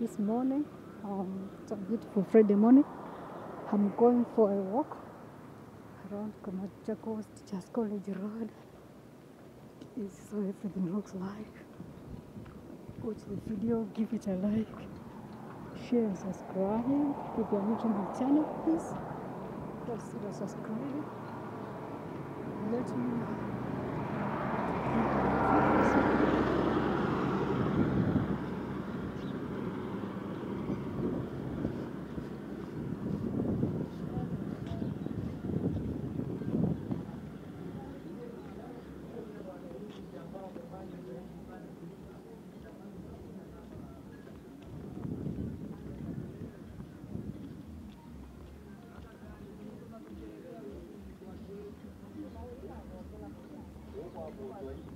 this morning. Um, it's a beautiful Friday morning. I'm going for a walk around Kamachakos Teachers College Road. This is how everything looks like. Watch the video, give it a like, share and subscribe. If you're new to my channel, please consider subscribing. Let me know. Woodley.